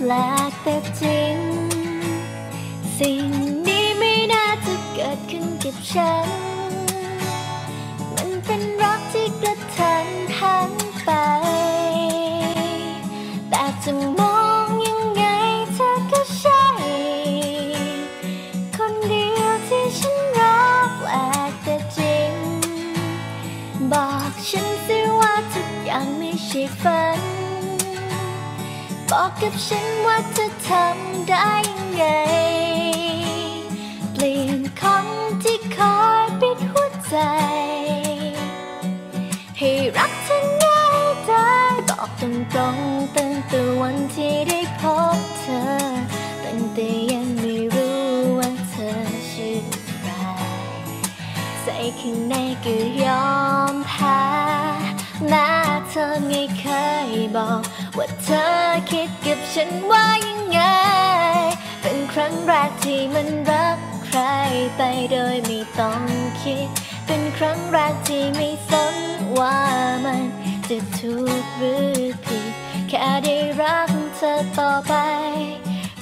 แปลกแต่จริง สิ่งนี้ไม่น่าจะเกิดขึ้นกับฉัน มันเป็นรักที่กระทันหันไป แต่จะมองยังไงเธอก็ใช่ คนเดียวที่ฉันรักแปลกแต่จริง บอกฉันสิว่าทุกอย่างไม่ใช่ฝัน บอกกับฉันว่าเธอทำได้ยังไง เปลี่ยนคนที่คอยปิดหัวใจ ให้รักเธอง่ายได้บอกตรงๆตั้งแต่วันที่ได้พบเธอ ตั้งแต่ยังไม่รู้ว่าเธอชื่ออะไรใจข้างในก็ยอมแพ้แม้เธอไม่เคยบอกว่าเธอคิด ฉันว่ายังไง เป็นครั้งแรกที่มันรักใครไปโดยไม่ต้องคิด เป็นครั้งแรกที่ไม่สนว่ามันจะถูกหรือผิด แค่ได้รักเธอต่อไป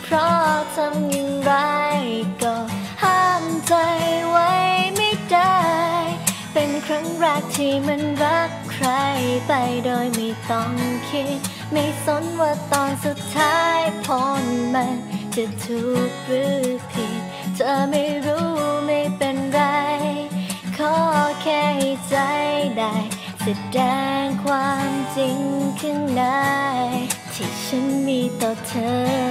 เพราะทำอย่างไรก็ห้ามใจไว้ไม่ได้ เป็นครั้งแรกที่มันรัก ใครไปโดยไม่ต้องคิด ไม่สนว่าตอนสุดท้ายผลมันจะถูกหรือผิด เธอไม่รู้ไม่เป็นไร ขอแค่ให้ใจได้แสดงความจริงข้างในที่ฉันมีต่อเธอ